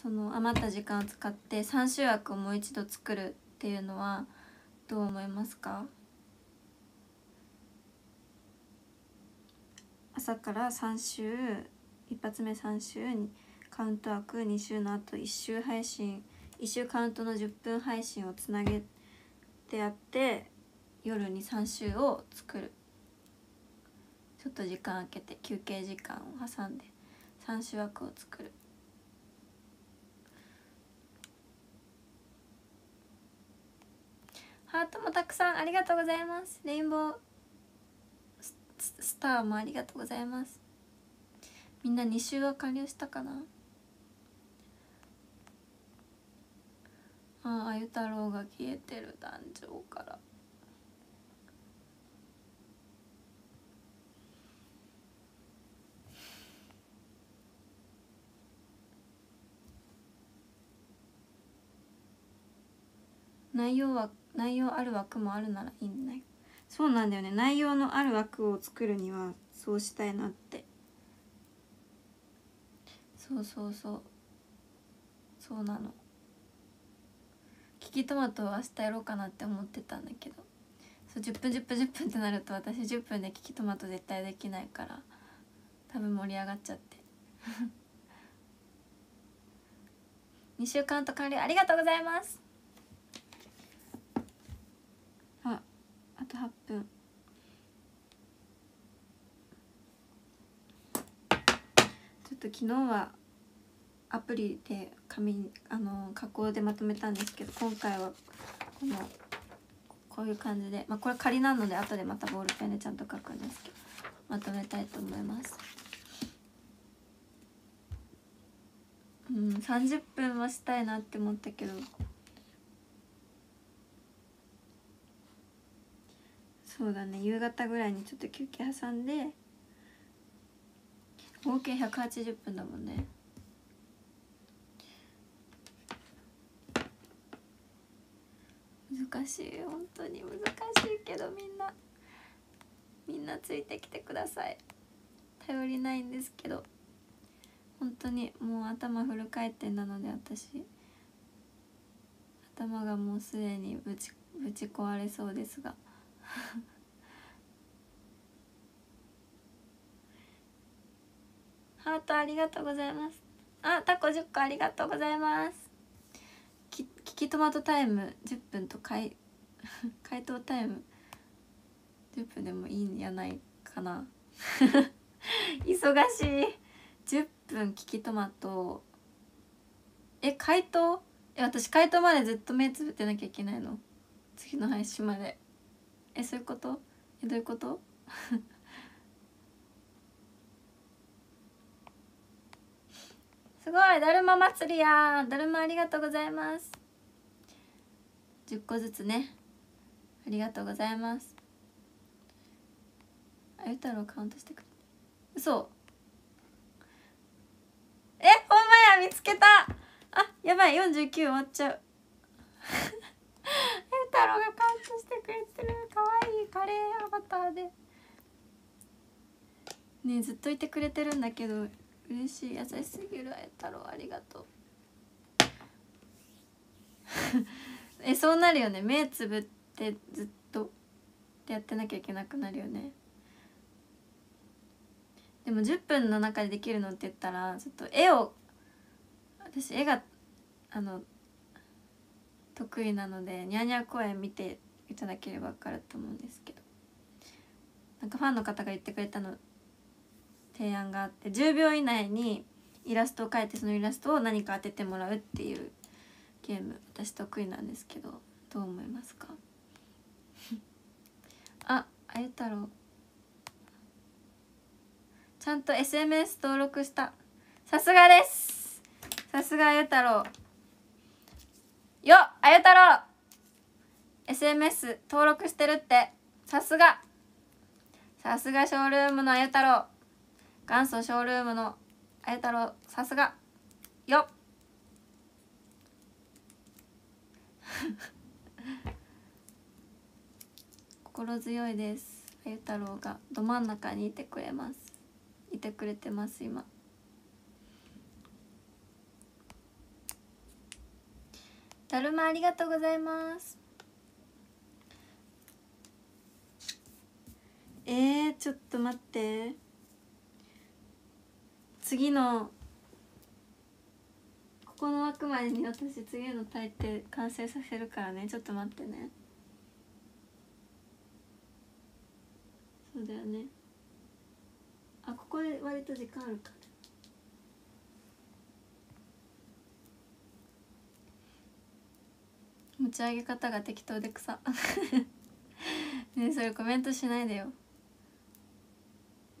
その余った時間を使って3週枠をもう一度作るっていうのはどう思いますか？朝から3週一発目3週カウント枠2週の後1週配信1週カウントの10分配信をつなげてやって夜に3週を作る。ちょっと時間空けて休憩時間を挟んで3週枠を作る。ハートもたくさんありがとうございます。レインボースターもありがとうございます。みんな2週は完了したかな？ああゆ太郎が消えてる壇上から。内容は内容ある枠もあるならいいんだよ。そうなんだよね。内容のある枠を作るにはそうしたいなって。そうそうそう。そうなの。キキトマトを明日やろうかなって思ってたんだけど。そう10分10分10分ってなると私10分でキキトマト絶対できないから多分盛り上がっちゃって。2週間と完了。ありがとうございますああと8分。ちょっと昨日はアプリで紙あの加工でまとめたんですけど今回はこのこういう感じでまあこれ仮なので後でまたボールペンでちゃんと書くんですけどまとめたいと思います。うん30分はしたいなって思ったけどそうだね。夕方ぐらいにちょっと休憩挟んで。合計180分だもんね。難しい本当に難しいけどみんな。みんなついてきてください。頼りないんですけど。本当にもう頭フル回転なので私。頭がもうすでにぶちぶち壊れそうですが。ハートありがとうございます。あタコ10個ありがとうございます。きキキトマトタイム10分と回回 答タイム10分でもいいんやないかな。忙しい。10分キキトマト。え回答？え私回答までずっと目つぶってなきゃいけないの？次の配信まで。えそういうこと？えどういうこと？すごいだるま祭りやだるまありがとうございます。10個ずつね。ありがとうございます。あゆ太郎カウントしてくれ。嘘。えほんまや見つけた。あやばい49終わっちゃうゆ太郎がカウントしてくれてるかわいいカレーアバターで。ねずっといてくれてるんだけど嬉しい優しすぎるあゆ太郎ありがとう。えそうなるよね。目つぶってずっとやってなきゃいけなくなるよね。でも10分の中でできるのって言ったらちょっと絵を私絵があの得意なのでニャーニャー公演見ていただければ分かると思うんですけど。なんかファンの方が言ってくれたの提案があって10秒以内にイラストを描いてそのイラストを何か当ててもらうっていうゲーム私得意なんですけどどう思いますか？ああゆ太郎。ちゃんと SMS 登録した。さすがです。さすがあゆ太郎。よっあゆ太郎。SMS 登録してるって。さすが。さすがショールームのあゆ太郎元祖ショールームのあゆ太郎さすが。よっ。心強いです。あゆ太郎が。ど真ん中にいてくれます。いてくれてます今。だるまありがとうございます。えー、ちょっと待って。次のここの枠までに私次の大抵完成させるからね。ちょっと待ってね。そうだよね。あここで割と時間あるか。ら持ち上げ方が適当で草 ねそれコメントしないでよ。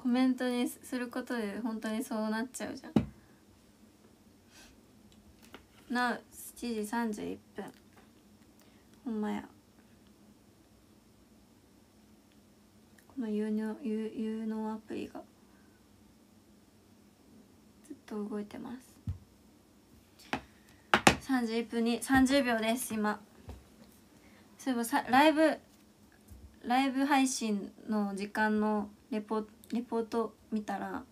コメントにすることで本当にそうなっちゃうじゃん。な7時31分。ほんまや。この有能有有能アプリが。ずっと動いてます。31分に30秒です今。そういえばさライブライブ配信の時間のレポレポート見たら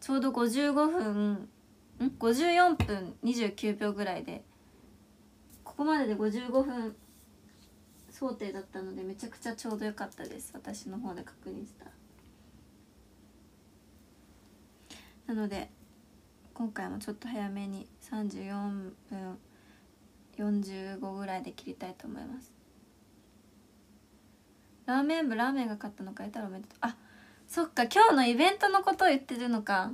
ちょうど55分ん？54分29秒ぐらいでここまでで55分想定だったのでめちゃくちゃちょうどよかったです。私の方で確認したなので今回もちょっと早めに34分45ぐらいで切りたいと思います。ラーメン部ラーメンが勝ったのかえたらおめでとう。あっそっか今日のイベントのことを言ってるのか。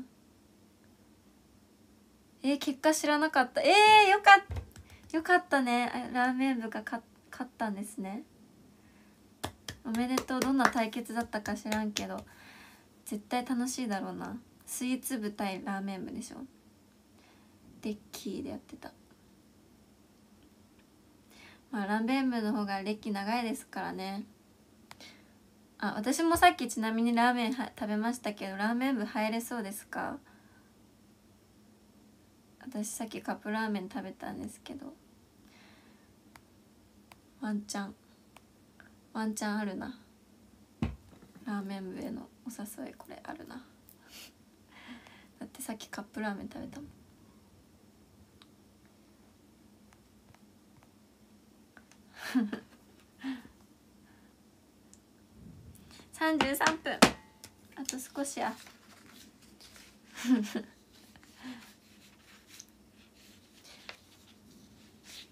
えー、結果知らなかった。えー、よかったよかったね。ラーメン部が勝ったんですね。おめでとう。どんな対決だったか知らんけど。絶対楽しいだろうな。スイーツ部対ラーメン部でしょ。デッキーでやってた。まあラーメン部の方が歴長いですからね。あ私もさっきちなみにラーメンは食べましたけどラーメン部入れそうですか？私さっきカップラーメン食べたんですけど。ワンチャン。ワンチャンあるな。ラーメン部へのお誘いこれあるな。だってさっきカップラーメン食べたもん。フ フ33分。あと少しや。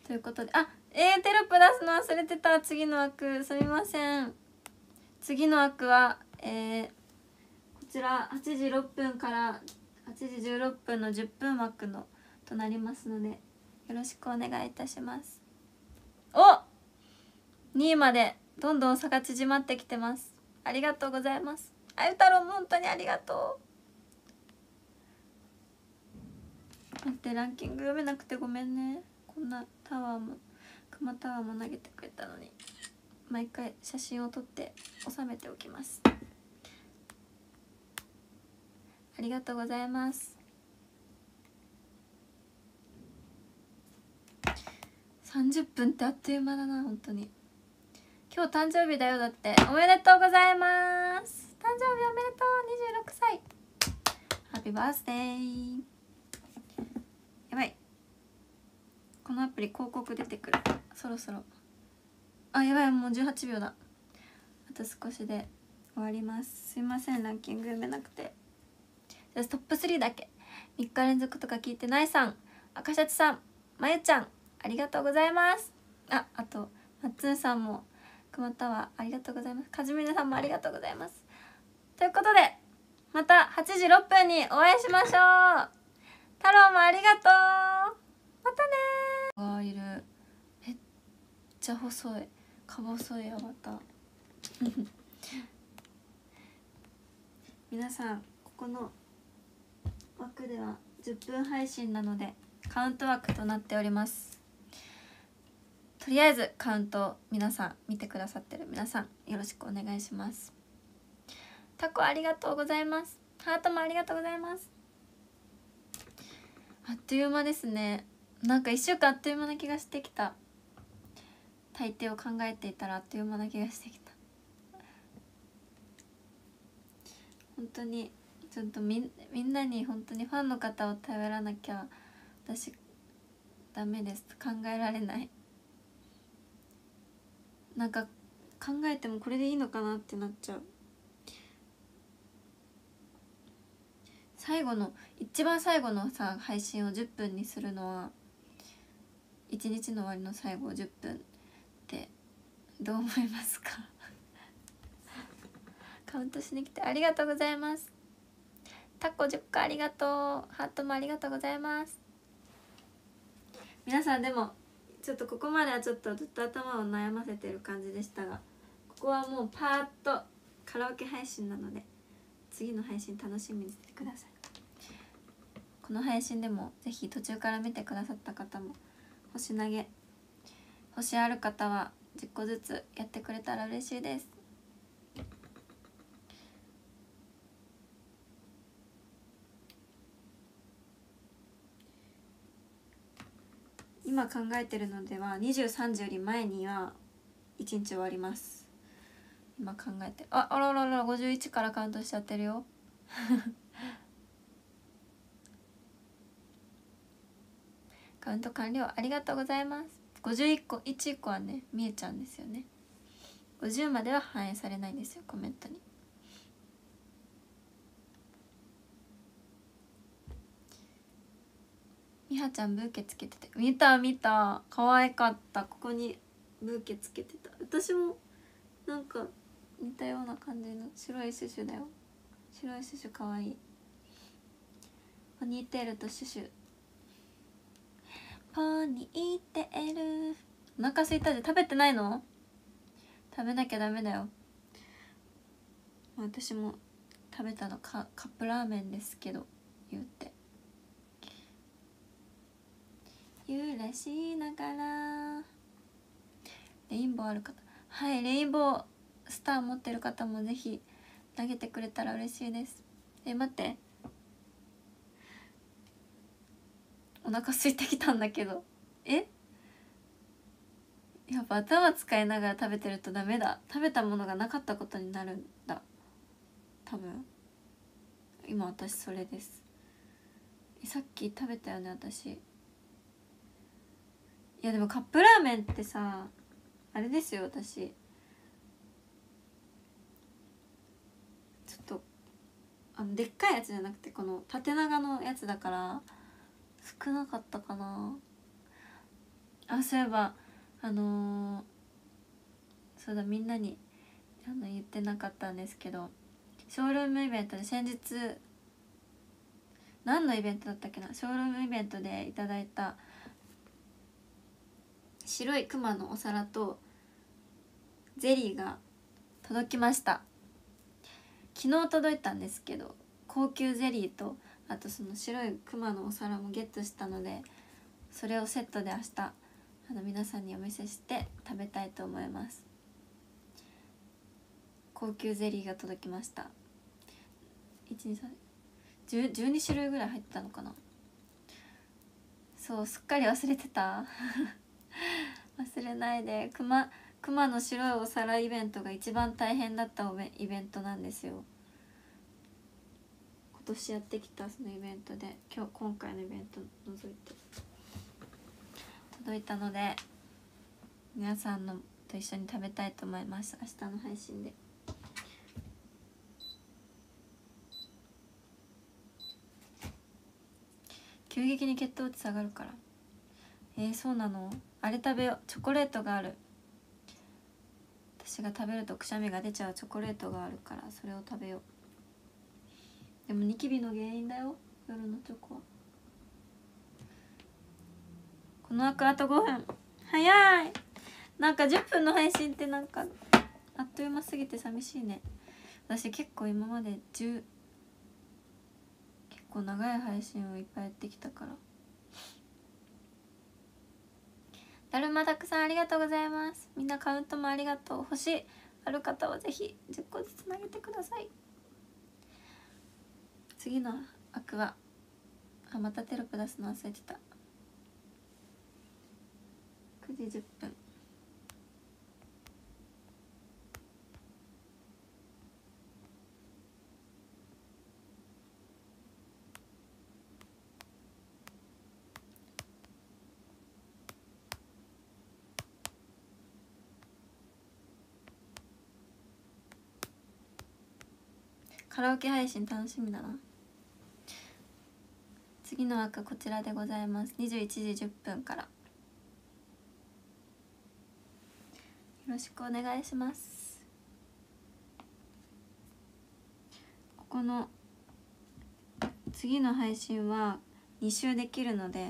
ということで。あえー、テロップ出すの忘れてた。次の枠。すみません。次の枠はえー、こちら8時6分から8時16分の10分枠のとなりますのでよろしくお願いいたします。お2位までどんどん差が縮まってきてます。ありがとうございます。あゆ太郎も本当にありがとう。待ってランキング読めなくてごめんね。こんなタワーも熊タワーも投げてくれたのに。毎回写真を撮って収めておきます。ありがとうございます。30分ってあっという間だな本当に。今日誕生日だよだって。おめでとうございます。誕生日おめでとう。26歳ハッピーバースデーやばい。このアプリ広告出てくる。そろそろ。あやばい。もう18秒だ。あと少しで終わります。すいません。ランキング読めなくて。じゃトップ3だけ。3日連続とか聞いてないさん。赤シャチさん。まゆちゃん。ありがとうございます。ああとまっつんさんも熊田はありがとうございますかじみねさんもありがとうございますということでまた8時6分にお会いしましょう太郎もありがとうまたねがいるめっちゃ細いか細いアバター皆さんここの枠では10分配信なのでカウント枠となっておりますとりあえずカウント皆さん見てくださってる皆さんよろしくお願いします。タコありがとうございます。ハートもありがとうございます。あっという間ですね。なんか1週間あっという間な気がしてきた。大抵を考えていたらあっという間な気がしてきた。本当にちょっとみみんなに本当にファンの方を頼らなきゃ私ダメです。考えられない。なんか考えてもこれでいいのかなってなっちゃう。最後の一番最後のさ配信を10分にするのは一日の終わりの最後10分ってどう思いますか？カウントしに来てありがとうございます。タコ10個ありがとう。ハートもありがとうございます。皆さんでもちょっとここまではちょっとずっと頭を悩ませてる感じでしたがここはもうパーッとカラオケ配信なので次の配信楽しみにしてください。この配信でも是非途中から見てくださった方も星投げ星ある方は10個ずつやってくれたら嬉しいです。今考えてるのでは23時より前には1日終わります。今考えてああららら51からカウントしちゃってるよ。カウント完了ありがとうございます。51個1個はね見えちゃうんですよね。50までは反映されないんですよコメントに。みはちゃんブーケつけてて。見た見た。可愛かった。ここにブーケつけてた。私もなんか似たような感じの。白いシュシュだよ。白いシュシュ可愛い。ポニーテールとシュシュ。ポニーテールお腹すいたで食べてないの？食べなきゃダメだよ。私も食べたの。カカップラーメンですけど。言って。揺らしながら。レインボーある方。はいレインボースター持ってる方もぜひ投げてくれたら嬉しいです。え待って。お腹空いてきたんだけど。え？やっぱ頭使いながら食べてるとダメだ。食べたものがなかったことになるんだ。多分。今私それです。さっき食べたよね私。いやでもカップラーメンってさあれですよ私。ちょっとあのでっかいやつじゃなくてこの縦長のやつだから少なかったかな。あそういえばあのー、そうだみんなにあの言ってなかったんですけどショールームイベントで先日何のイベントだったっけな？ショールームイベントでいただいた白いクマのお皿とゼリーが届きました。昨日届いたんですけど高級ゼリーとあとその白いクマのお皿もゲットしたのでそれをセットで明日あの皆さんにお見せして食べたいと思います。高級ゼリーが届きました。12312種類ぐらい入ってたのかな。そうすっかり忘れてた。忘れないで。熊熊の白いお皿イベントが一番大変だったイベントなんですよ。今年やってきたそのイベントで今日今回のイベント覗いて。届いたので皆さんのと一緒に食べたいと思います。明日の配信で。急激に血糖値下がるから。えー、そうなの？あれ食べよう。チョコレートがある。私が食べるとくしゃみが出ちゃう。チョコレートがあるからそれを食べよう。でもニキビの原因だよ。夜のチョコは。この枠あと5分早い！なんか10分の配信ってなんかあっという間すぎて寂しいね。私結構今まで10結構長い配信をいっぱいやってきたから。だるまたくさんありがとうございます。みんなカウントもありがとう。星ある方はぜひ10個ずつ投げてください。次のアクアあまたテロップ出すの忘れてた。9時10分。カラオケ配信楽しみだな。次の枠こちらでございます。21時10分から。よろしくお願いします。ここの次の配信は2週できるので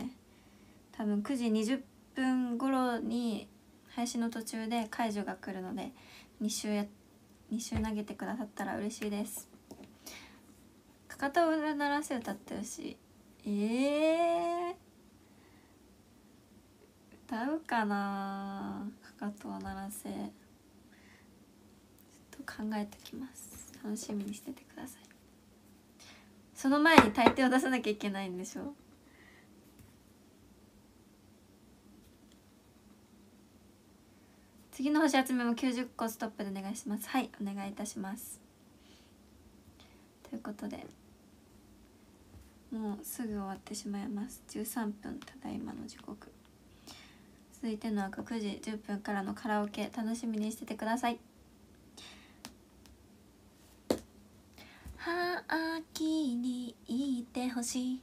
多分9時20分頃に配信の途中で解除が来るので2週や2週投げてくださったら嬉しいです。かかとを鳴らせ歌ってほし。いえー、歌うかな。かかとを鳴らせ。ちょっと考えておきます。楽しみにしててください。その前に大抵を出さなきゃいけないんでしょ？次の星集めも90個ストップでお願いします。はいお願いいたします。ということで。もうすぐ終わってしまいます。13分ただいまの時刻。続いての枠9時10分からのカラオケ楽しみにしててください。はあきにいてほしい。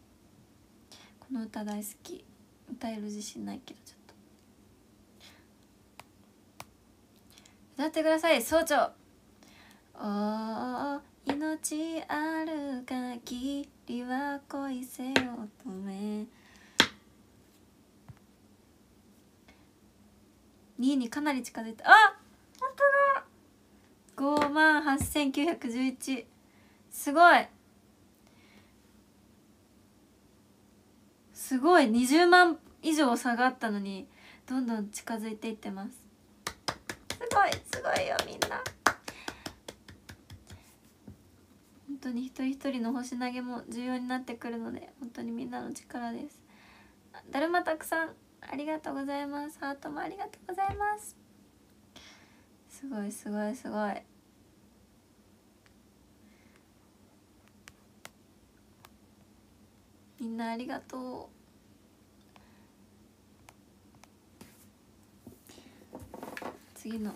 この歌大好き。歌える自信ないけどちょっと。歌ってください総長。おー命ある限りは恋せよ乙女2位にかなり近づいた。あ本当だ。5万8911すごい。すごい。20万以上差がったのにどんどん近づいていってます。すごいすごいよみんな本当に一人一人の星投げも重要になってくるので本当にみんなの力です。だるまたくさんありがとうございます。ハートもありがとうございます。すごいすごいすごい。みんなありがとう。次の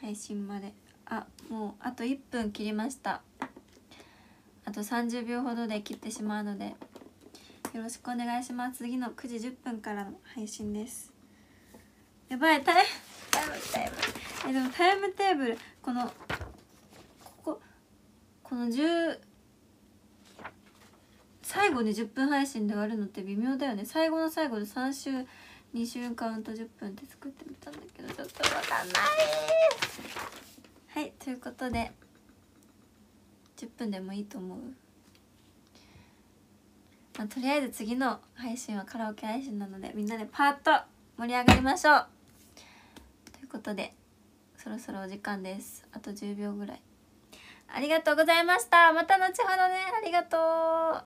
配信まで。あもうあと1分切りました。あと30秒ほどで切ってしまうのでよろしくお願いします。次の9時10分からの配信です。やばいタイタイムテーブルえでもタイムテーブルこのこここの10最後に10分配信で終わるのって微妙だよね。最後の最後で3週2週カウント10分って作ってみたんだけどちょっと分かんない。はいということで10分でもいいと思う、まあ、とりあえず次の配信はカラオケ配信なのでみんなでパーッと盛り上がりましょう。ということでそろそろお時間です。あと10秒ぐらい。ありがとうございました。また後ほどね。ありがとう。